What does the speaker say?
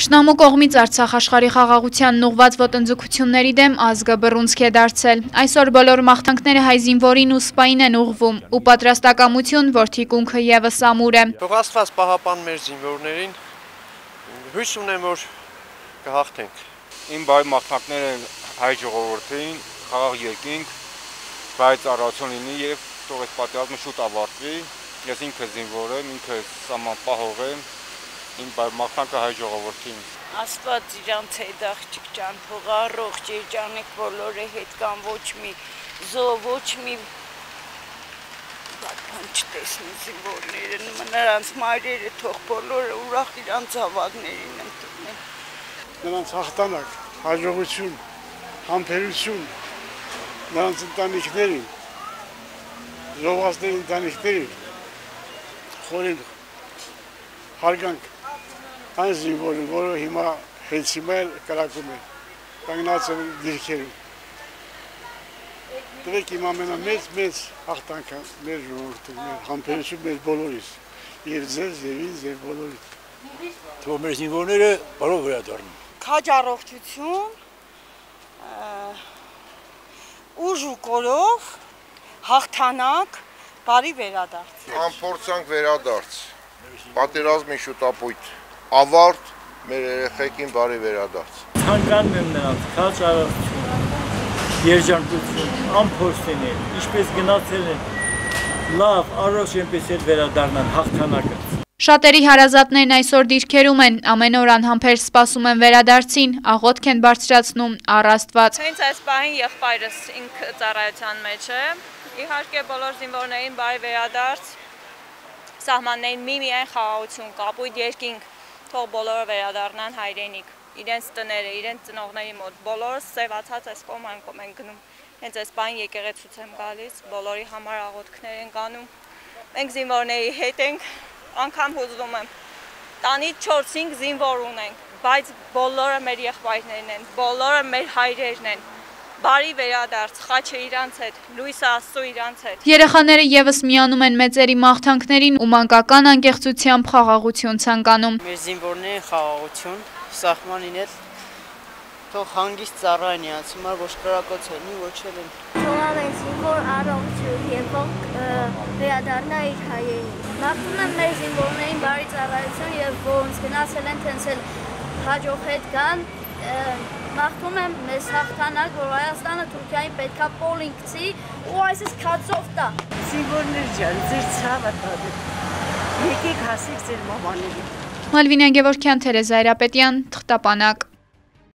Թշնամու կողմից Արցախ աշխարհի խաղաղությանն ուղղված ոտնձգությունների դեմ ազգը բռունցք է դարձել։ Այսօր բոլոր մաղթանքները հայ զինվորին ու սպային են ուղղվում ու պատրաստակամություն, որ թիկունքը եւս ամուր է։ Թող Աստված պահապան մեր զինվորներին։ Հույս ունեմ, որ կհաղթենք։ Իմ բայ մաղթանքները հայ ժողովրդին, խաղաղ երկինք, բայց առողջություն լինի եւ թող այս պատերազմը շուտ ավարտվի։ Ես ինքս զինվոր եմ, ինքս սահմանպահող եմ, իմ մաղթանքը հայ ժողովրդին։ Աստված իրանց հետ աղջիկ ջան, թող առողջ երջանիկ բոլորը հետ կան ոչ մի զով, ոչ մի բան չտեսնի զինվորները, նրանց մայրերը թող բոլորը ուրախ իրանց ավագներին ընդունեն։ Նրանց հաղթանակ, հաջողություն, համբերություն նրանց ընտանիքներին, զոհվածների ընտանիքներին խորին հարգանք այն զինվորին, որը հիմա հենց հիմա էլ կրակում են, կանգնած են դիրքերում։ Դրեք իմ ամենամեծ մեծ հաղթանքը մեր ժողովրդի, մեր համբերություն մեր բոլորիս, եւ ձեզ եւ ինձ եւ բոլորիս։ Թող մեր զինվորները բարով վերադառնան։ Քաջ առողջություն, ուժ ու կորով, հաղթանակ, բարի վերադարձ։ Անփորձանք վերադարձ։ Պատերազմի շուտապույտ ավարտ մեր երեխեքին բարի վերադարձ։ Ցանկանում եմ նրանց քաջ առողջություն, երջանկություն, ամփոստիներ, ինչպես գնացել են, լավ, առողջ այնպես էլ վերադառնան հաղթանակը։ Շատերի հարազատներն այսօր դիրքերում են, ամեն օր անհամբեր սպասում են վերադարձին, աղոտք են բարձրացնում առ Աստված։ Հենց այս պահին եղբայրս ինք ծառայության մեջ է։ Իհարկե բոլոր զինվորներին բարի վերադարձ, սահմաններին մի միայն խաղաղություն, կապույտ երկինք, թող բոլորը վերադառնան հայրենիք, իրենց տները, իրենց ծնողների մոտ, բոլորը սևացած այս կողմ այն կողմ են գնում։ Հենց այս բան եկեղեցուց եմ գալիս, բոլորի համար աղոթքներ են կանում։ Մենք զինվորների հետ ենք, անգամ հուզվում եմ։ Տանի 4-5 զինվոր ունենք, բայց բոլորը մեր եղբայրներն են, բոլորը մեր հայրերն են բարի վերադարձ, խաչը իրանց հետ, լույսը աստծո իրանց հետ։ Երեխաները եւս միանում են մեծերի մաղթանքներին ու մանկական անկեղծությամբ խաղաղություն ցանկանում։ Մեր զինվորներին խաղաղություն, սահմանին էլ թող հանգիստ ծառայեն իրանց համար ոչ կրակոց լինի, ոչ էլ են։ Թող ամեն զինվոր առողջ եւ վերադառնա իր հայերին։ Մաղթում եմ մեր զինվորներին բարի ծառայություն եւ ոնց գնացել են թենցել հաջող հետ գան մաղթում եմ մեզ հաղթանակ, որ Հայաստանը Թուրքիային պետքա պոլին գցի ու այսպես քածով տա։ Զինվորներ ջան, ձեր ցավը տալու։ Եկեք հասեք ձեր մամաներին։ Մալվինյան Գևորքյան, Թերեզա Այրապետյան, թղթապանակ։